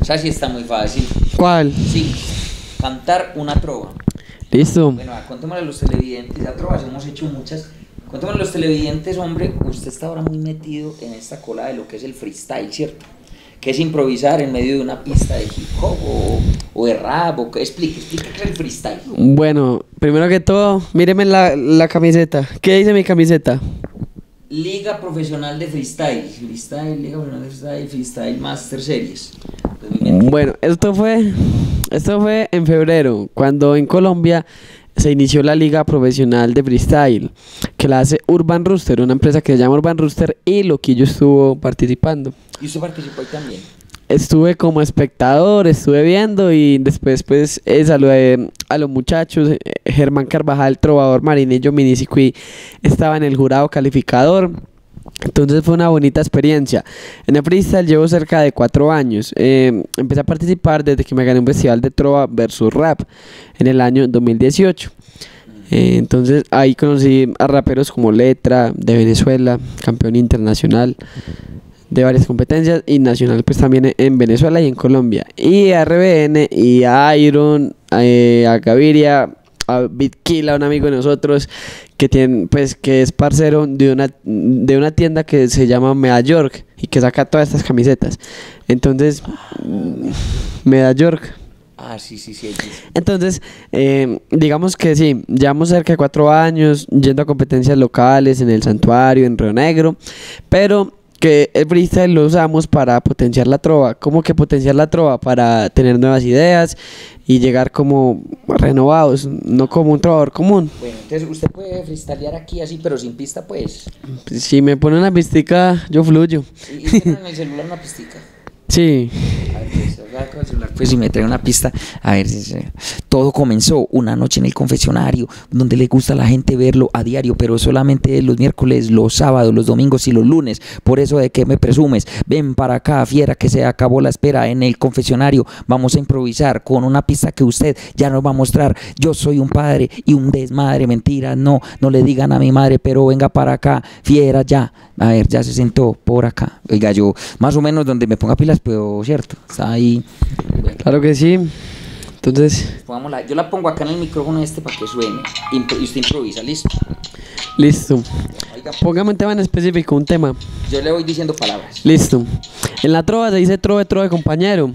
O sea, sí está muy fácil. ¿Cuál? Sí. Cantar una trova. Listo. Bueno, contémosle a los televidentes, ya trovas hemos hecho muchas. Contémosle a los televidentes, hombre, usted está ahora muy metido en esta cola de lo que es el freestyle, ¿cierto? Que es improvisar en medio de una pista de hip hop o, o de rap, o que, explique, explique qué es el freestyle. Bueno, primero que todo, míreme la, la camiseta. ¿Qué dice mi camiseta? Liga Profesional de Freestyle, Freestyle, Liga Profesional de Freestyle, Freestyle Master Series. 2021. Bueno, esto fue, esto fue en febrero, cuando en Colombia se inició la liga profesional de freestyle, que la hace Urban Rooster, una empresa que se llama Urban Rooster, y Loquillo estuvo participando. Y usted participó ahí también. Estuve como espectador, estuve viendo y después pues eh, saludé a los muchachos. eh, Germán Carvajal, trovador marinillo Minisicuí, estaba en el jurado calificador. Entonces fue una bonita experiencia. En el freestyle llevo cerca de cuatro años. Eh, empecé a participar desde que me gané un festival de trova versus rap en el año 2018. Eh, entonces ahí conocí a raperos como Letra de Venezuela, campeón internacional de varias competencias y nacional pues también en Venezuela y en Colombia. Y a RBN y a Iron, eh, a Gaviria, a Bitkila, un amigo de nosotros que tiene pues que es parcero de una de una tienda que se llama Meda York y que saca todas estas camisetas. Entonces mm, Meda York Ah, sí, sí, sí. entonces, eh, digamos que sí, llevamos cerca de cuatro años yendo a competencias locales en el santuario, en Río Negro, pero que el freestyle lo usamos para potenciar la trova. ¿Cómo que potenciar la trova? Para tener nuevas ideas y llegar como renovados, no como un trovador común. Bueno, entonces usted puede freestylear aquí así, pero sin pista, pues. Si me pone una pistica, yo fluyo. Y, y en el celular una pistica. Sí. Pues, con pues si me trae una pista, a ver si todo comenzó una noche en el confesionario, donde le gusta a la gente verlo a diario, pero solamente los miércoles, los sábados, los domingos y los lunes. Por eso de qué me presumes, ven para acá, fiera, que se acabó la espera en el confesionario. Vamos a improvisar con una pista que usted ya nos va a mostrar. Yo soy un padre y un desmadre, mentira, no, no le digan a mi madre, pero venga para acá, fiera ya. A ver, ya se sentó por acá. Oiga, yo más o menos donde me ponga pilas, pero cierto, está ahí. Bueno, Claro que sí. Entonces, pongámosla. Yo la pongo acá en el micrófono este para que suene. Impro- y usted improvisa, listo. listo. Póngame un tema en específico, un tema. yo le voy diciendo palabras. Listo. En la trova se dice trove, trove, compañero.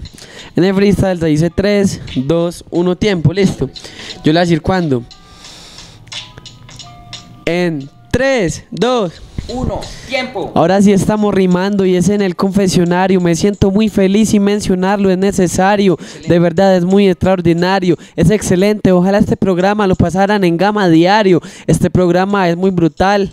En el freestyle se dice 3, 2, 1, tiempo. Listo. Yo le voy a decir cuándo. En 3, 2, Uno, tiempo. Ahora sí estamos rimando y es en el confesionario. Me siento muy feliz y mencionarlo es necesario. De verdad es muy extraordinario. Es excelente. Ojalá este programa lo pasaran en gama diario. Este programa es muy brutal.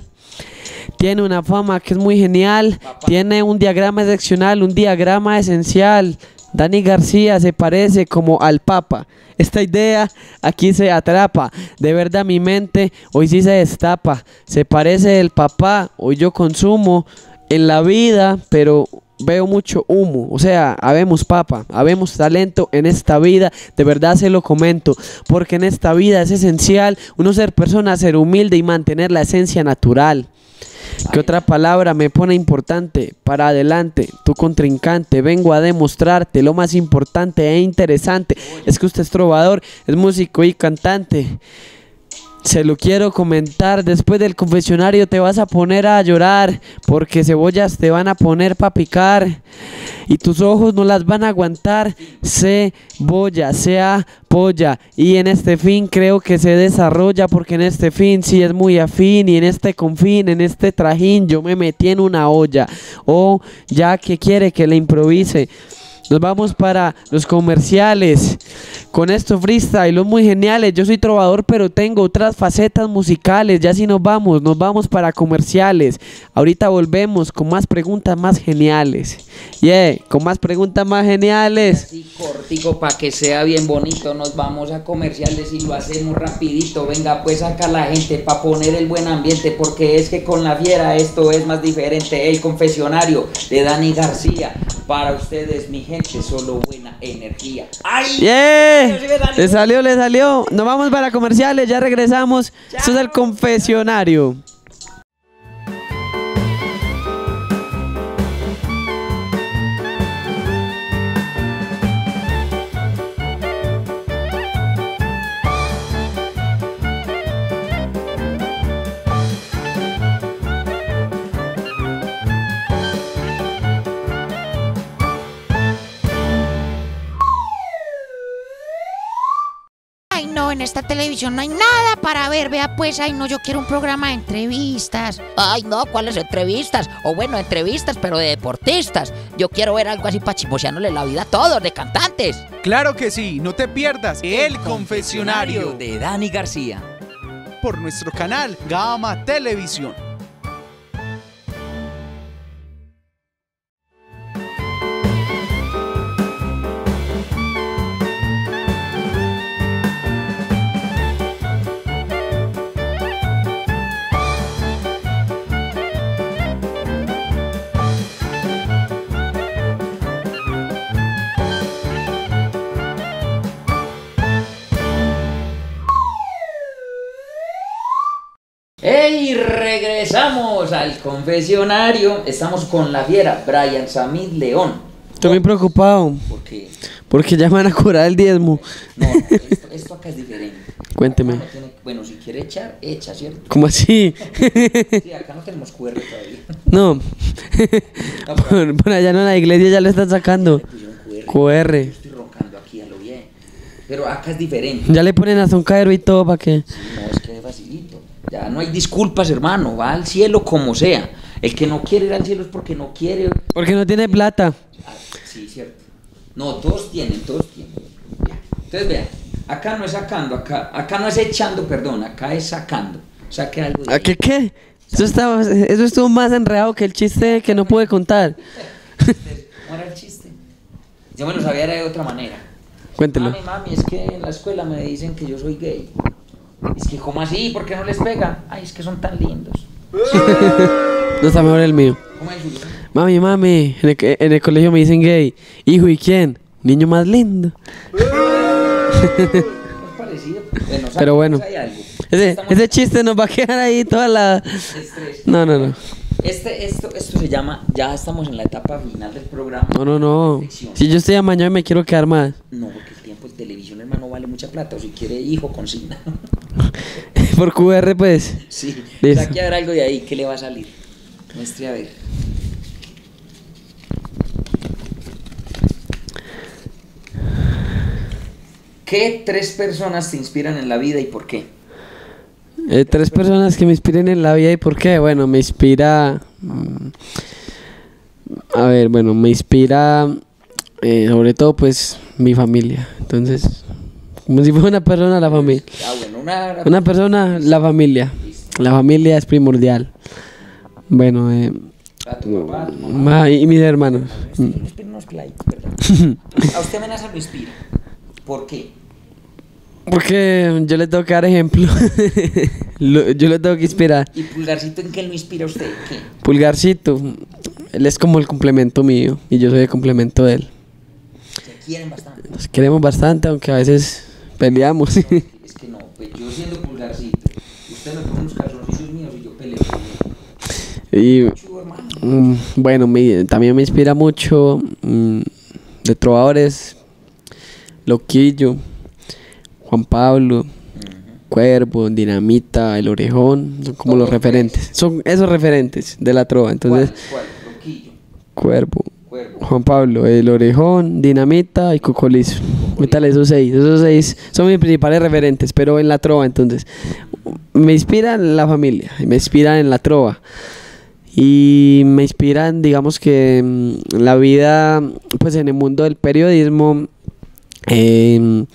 Tiene una fama que es muy genial. Tiene un diagrama excepcional, un diagrama esencial. Dani García se parece como al Papa. Esta idea aquí se atrapa. De verdad mi mente hoy sí se destapa. Se parece el papá. Hoy yo consumo en la vida, pero veo mucho humo. O sea, habemos papa, habemos talento en esta vida. De verdad se lo comento. Porque en esta vida es esencial uno ser persona, ser humilde y mantener la esencia natural. ¿Qué otra palabra me pone importante? Para adelante, tu contrincante, vengo a demostrarte lo más importante e interesante. Es que usted es trovador, es músico y cantante. Se lo quiero comentar, después del confesionario te vas a poner a llorar porque cebollas te van a poner para picar y tus ojos no las van a aguantar. Cebolla, sea polla y en este fin creo que se desarrolla porque en este fin sí es muy afín y en este confín, en este trajín yo me metí en una olla. O ya que quiere que le improvise. Nos vamos para los comerciales. Con esto freestyle, los muy geniales. Yo soy trovador, pero tengo otras facetas musicales. Ya si nos vamos, nos vamos para comerciales. Ahorita volvemos con más preguntas más geniales. Yeah, con más preguntas más geniales. Así cortico para que sea bien bonito. Nos vamos a comerciales y lo hacemos rapidito. Venga, pues acá la gente para poner el buen ambiente. Porque es que con la fiera esto es más diferente. El confesionario de Dani García. Para ustedes, mi gente, solo buena energía. ¡Ay! Yeah, le salió, le salió. Nos vamos para comerciales, ya regresamos. Esto es el confesionario. Esta televisión no hay nada para ver. Vea, pues, ay, no, yo quiero un programa de entrevistas. Ay, no, ¿cuáles entrevistas? O bueno, entrevistas, pero de deportistas. Yo quiero ver algo así para chismoseándole la vida a todos, de cantantes. Claro que sí, no te pierdas El Confesionario de Dani García. por nuestro canal Gama Televisión. Regresamos al confesionario. Estamos con la fiera, Brian Samid León. Estoy muy preocupado Porque, porque ya me van a curar el diezmo. no, no, esto, esto acá es diferente. Cuénteme. No tiene- bueno, si quiere echar, echa, ¿cierto? ¿Cómo así? Sí, acá no tenemos QR todavía. No. por, por allá no en la iglesia ya lo están sacando. QR. QR. Estoy roncando aquí a lo bien. Pero acá es diferente. Ya le ponen hasta un caero y todo para que. No, es que es facilito. Ya no hay disculpas, hermano. Va al cielo como sea. El que no quiere ir al cielo es porque no quiere. Porque no tiene plata. Ah, sí, cierto. No, todos tienen, todos tienen. Ya. Entonces, vean. Acá no es sacando, acá, acá no es echando, perdón. Acá es sacando. Saque algo de ¿A qué qué? Eso, estaba, eso estuvo más enredado que el chiste que no pude contar. ¿Cómo era el chiste? Yo me lo sabía era de otra manera. Cuéntelo. Mami, mami, es que en la escuela me dicen que yo soy gay. Es que, ¿cómo así? ¿Por qué no les pega? Ay, es que son tan lindos. No está mejor el mío. ¿Cómo es suyo? Mami, mami, en el, en el colegio me dicen gay. Hijo, ¿y quién? Niño más lindo. Es parecido. Bueno, ¿sabes? Pero bueno. Hay algo. Ese, ese chiste nos va a quedar ahí toda la... Estrés. No, no, no. Este, esto, esto se llama, ya estamos en la etapa final del programa. No, no, no. Si yo estoy amañado y me quiero quedar más. No, porque televisión, hermano, vale mucha plata. O si quiere hijo, consigna. Por QR, pues. sí. Listo. Saque a ver algo de ahí. ¿Qué le va a salir? Muestre a ver. ¿Qué tres personas te inspiran en la vida y por qué? Eh, tres personas que me inspiren en la vida y por qué. Bueno, me inspira. mm, A ver, bueno, me inspira eh, sobre todo pues mi familia. Entonces, como si fuera una persona, la familia. Ah, bueno, una... Una persona, la familia. La familia es primordial. Bueno, eh, A tu papá, a tu mamá. ma- y mis hermanos. A usted amenaza lo inspira. ¿Por qué? Porque yo le tengo que dar ejemplo. Lo- yo le tengo que inspirar. ¿Y Pulgarcito en qué lo inspira usted? ¿Qué? Pulgarcito, él es como el complemento mío y yo soy el complemento de él. Quieren bastante. Nos queremos bastante, aunque a veces peleamos. Es que no, pues yo siendo Pulgarcito, usted me pone unos calzoncillos míos y yo peleo y mm, bueno, me- también me inspira mucho mm, de trovadores, Loquillo, Juan Pablo, Cuervo, Dinamita, El Orejón, son como los referentes. Son esos referentes de la trova. Entonces, ¿Cuál? ¿Cuál? Loquillo, Cuervo. Juan Pablo, El Orejón, Dinamita y Cocolizo. Métale esos seis. Esos seis son mis principales referentes, pero en la trova, entonces. Me inspiran la familia, me inspiran en la trova. Y me inspiran, digamos que la vida, pues en el mundo del periodismo, em,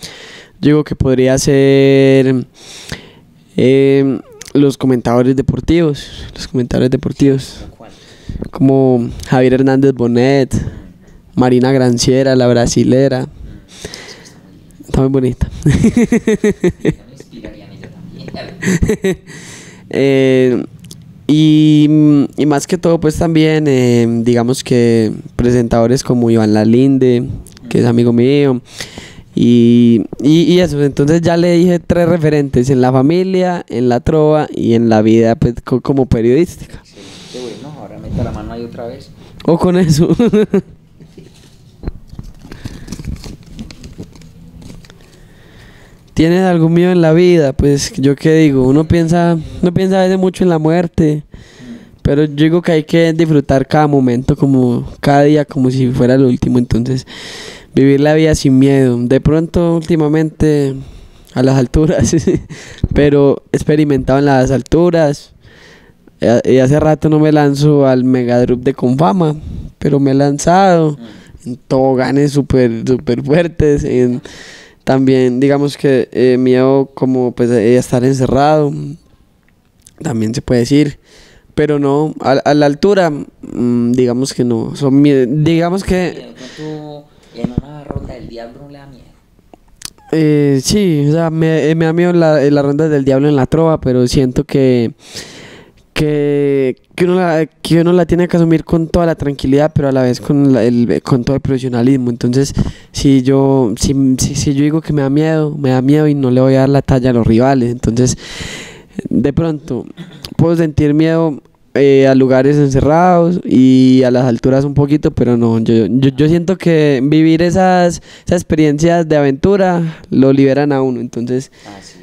yo digo que podría ser em, los comentadores deportivos. Los comentadores deportivos ¿Cuál? Como Javier Hernández Bonet, Marina Granciera, la brasilera. Está muy bonita. Eh, y, y más que todo, pues también, eh, digamos que presentadores como Iván Lalinde, que es amigo mío. Y, y, y eso, entonces ya le dije tres referentes en la familia, en la trova y en la vida pues, co- como periodística. Meta la mano ahí otra vez. O con eso. ¿Tienes algún miedo en la vida? Pues yo qué digo, uno piensa, uno piensa a veces mucho en la muerte, pero yo digo que hay que disfrutar cada momento como cada día como si fuera el último, entonces vivir la vida sin miedo. De pronto últimamente a las alturas, pero experimentado en las alturas. Eh, Y hace rato no me lanzo al Megadrup de Confama, pero me he lanzado en toboganes súper super fuertes. en- también, digamos que eh, miedo como pues de estar encerrado, también se puede decir. Pero no, a, a la altura, mm, digamos que no. Son digamos que en una ronda del diablo le da miedo. Eh, sí, o sea, me, eh, me da miedo la, eh, la ronda del diablo en la trova, pero siento que, que, que, uno la, que uno la tiene que asumir con toda la tranquilidad, pero a la vez con, la- el, con todo el profesionalismo. Entonces, si yo, si, si, si yo digo que me da miedo, me da miedo y no le voy a dar la talla a los rivales. Entonces, de pronto, puedo sentir miedo eh, a lugares encerrados y a las alturas un poquito, pero no, yo, yo, yo siento que vivir esas, esas experiencias de aventura lo liberan a uno, entonces, es.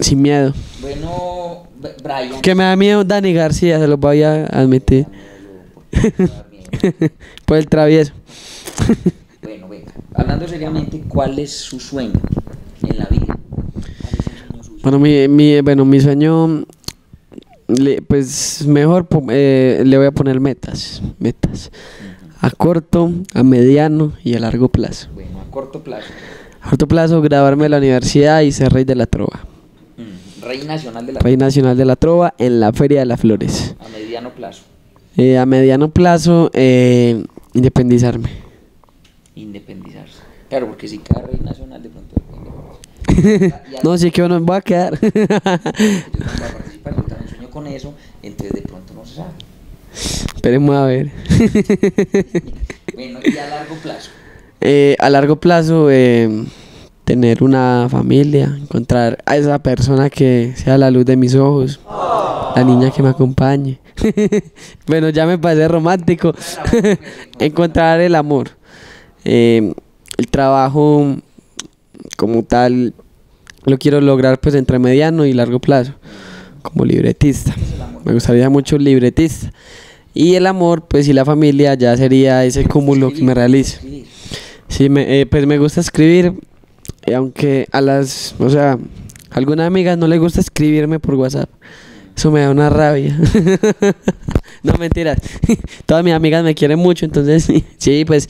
Sin miedo. bueno Brian. Que me da miedo Dani García, se lo voy a admitir, ¿Por el travieso. Bueno, venga. Hablando seriamente, ¿cuál es su sueño en la vida? Bueno, mi, mi, bueno, mi sueño, le- pues mejor eh, le voy a poner metas, metas, a corto, a mediano y a largo plazo. Bueno, a corto plazo. A corto plazo, graduarme de la universidad y ser rey de la trova. Rey nacional de la Rey Nacional de la Trova en la Feria de las Flores. a mediano plazo. Eh, a mediano plazo, eh, independizarme. Independizarse. Claro, porque si cada rey nacional de pronto No, sí que uno va a quedar. yo no voy a participar, yo también sueño con eso, entonces de pronto no se sabe. Esperemos a ver. Bueno, y a largo plazo. Eh, a largo plazo, eh, tener una familia, encontrar a esa persona que sea la luz de mis ojos, la niña que me acompañe. bueno, ya me parece romántico. encontrar el amor. Eh, el trabajo como tal lo quiero lograr pues entre mediano y largo plazo, como libretista. Me gustaría mucho libretista. Y el amor, pues y la familia ya sería ese cúmulo que me. Escribir. Sí, me, eh, pues me gusta escribir, eh, aunque a las, o sea, a algunas amigas no les gusta escribirme por WhatsApp. Eso me da una rabia. no, mentiras. Todas mis amigas me quieren mucho, entonces sí, pues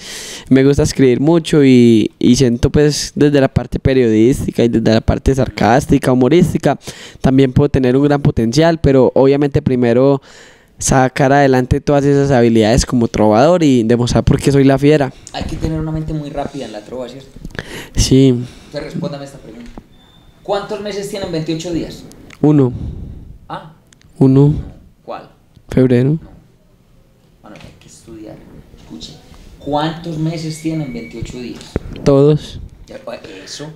me gusta escribir mucho y, y siento pues desde la parte periodística y desde la parte sarcástica, humorística, también puedo tener un gran potencial, pero obviamente primero sacar adelante todas esas habilidades como trovador y demostrar por qué soy la fiera. Hay que tener una mente muy rápida en la trova, ¿cierto? Sí, Entonces respóndame esta pregunta. ¿Cuántos meses tienen 28 días? uno, Ah, uno, ¿cuál? febrero, Bueno, hay que estudiar. Escuche. ¿Cuántos meses tienen 28 días? todos. Pues, Eso,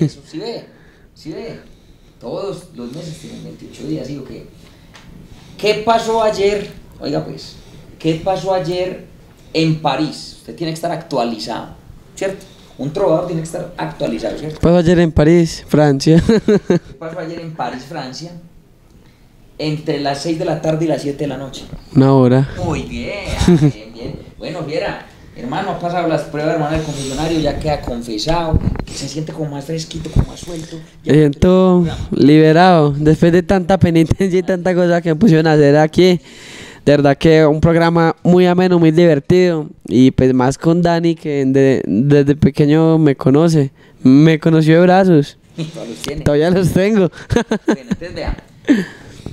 eso, sí ve, sí ve. Todos los meses tienen 28 días, ¿sí o qué? ¿Qué pasó ayer? Oiga pues, ¿qué pasó ayer en París? Usted tiene que estar actualizado, ¿cierto? Un trovador tiene que estar actualizado, ¿cierto? Pasó ayer en París, Francia. ¿Qué pasó ayer en París, Francia? Entre las 6 de la tarde y las 7 de la noche. Una hora. Muy bien, ah, bien, bien. Bueno, viera, hermano, ha pasado las pruebas, hermano, del confesionario, ya queda confesado, que se siente como más fresquito, como más suelto. Me siento liberado después de tanta penitencia y tanta cosa que me pusieron a hacer aquí. De verdad que un programa muy ameno, muy divertido. Y pues más con Dani, que de- desde pequeño me conoce. Me conoció de brazos. Los. Todavía los tengo. Bueno, entonces vea,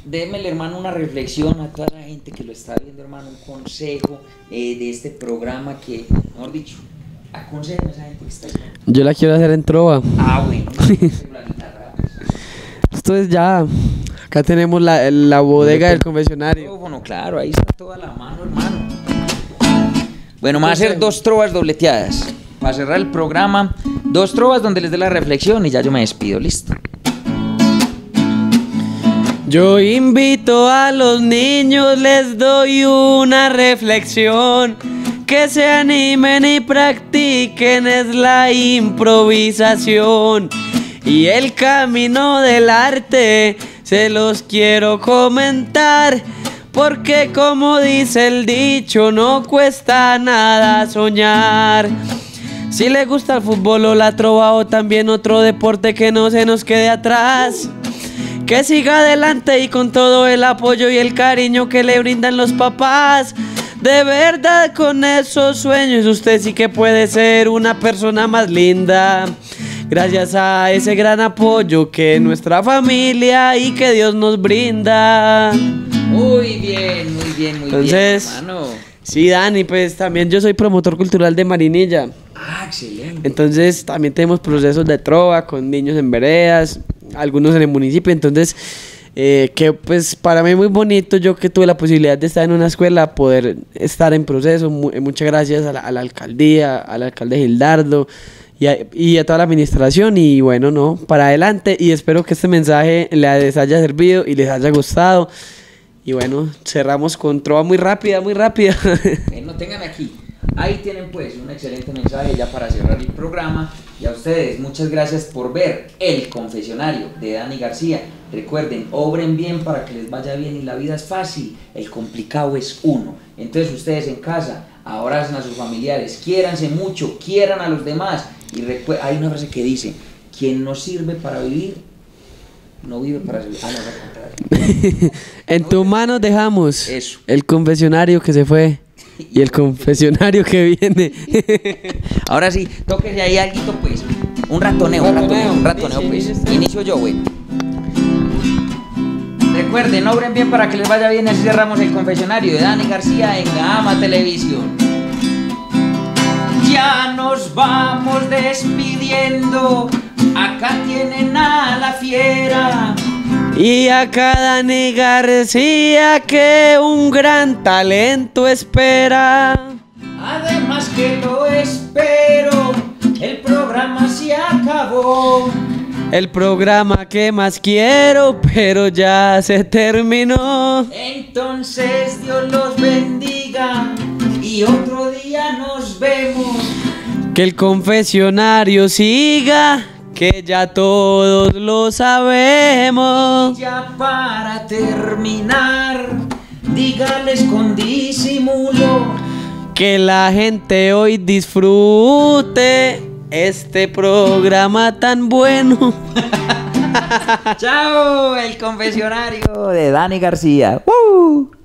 démele hermano una reflexión a toda la gente que lo está viendo, hermano, un consejo eh, de este programa que, mejor dicho, aconseja a esa gente que está ahí. Yo la quiero hacer en trova. Ah, bueno, la guitarra. Esto es ya. Acá tenemos la, la bodega del confesionario. Bueno, claro, ahí está toda la mano, hermano. Bueno, vamos a hacer dos trovas dobleteadas. Para cerrar el programa, dos trovas donde les dé la reflexión y ya yo me despido, listo. Yo invito a los niños, les doy una reflexión. Que se animen y practiquen es la improvisación. Y el camino del arte se los quiero comentar. Porque como dice el dicho, no cuesta nada soñar. Si le gusta el fútbol o la trova o también otro deporte que no se nos quede atrás. Que siga adelante y con todo el apoyo y el cariño que le brindan los papás. De verdad con esos sueños usted sí que puede ser una persona más linda. Gracias a ese gran apoyo que nuestra familia y que Dios nos brinda. Muy bien, muy bien, muy Entonces- bien, hermano. Sí, Dani, pues también yo soy promotor cultural de Marinilla. Ah, excelente. Entonces también tenemos procesos de trova con niños en veredas, algunos en el municipio. Entonces, eh, que pues para mí muy bonito, yo que tuve la posibilidad de estar en una escuela, poder estar en proceso. Mu- eh, muchas gracias a la, a la alcaldía, al alcalde Gildardo y a, y a toda la administración. Y bueno, no, para adelante. Y espero que este mensaje les haya servido y les haya gustado. Y bueno, cerramos con trova muy rápida, muy rápida. Bueno, tengan aquí. Ahí tienen pues un excelente mensaje ya para cerrar el programa. Y a ustedes, muchas gracias por ver El Confesionario de Dani García. Recuerden, obren bien para que les vaya bien y la vida es fácil. El complicado es uno. Entonces ustedes en casa abracen a sus familiares, quiéranse mucho, quieran a los demás. Y hay una frase que dice, quien no sirve para vivir, no vive para servir. Ah, no, al contrario. En tus manos dejamos Eso. el confesionario que se fue y el confesionario que viene. Ahora sí, tóquese ahí algo, pues. Un ratoneo, un ratoneo, un ratoneo, pues. Inicio yo, güey. Recuerden, obren bien para que les vaya bien. Así cerramos el confesionario de Dani García en Gama Televisión. Ya nos vamos despidiendo. Acá tienen a la fiera. Y a cada Dani García que un gran talento espera. Además que lo espero. El programa se acabó. El programa que más quiero, pero ya se terminó. Entonces Dios los bendiga. Y otro día nos vemos. Que el confesionario siga, que ya todos lo sabemos. Ya para terminar, dígales con disimulo. Que la gente hoy disfrute este programa tan bueno. Chao, el confesionario de Dani García. ¡Woo!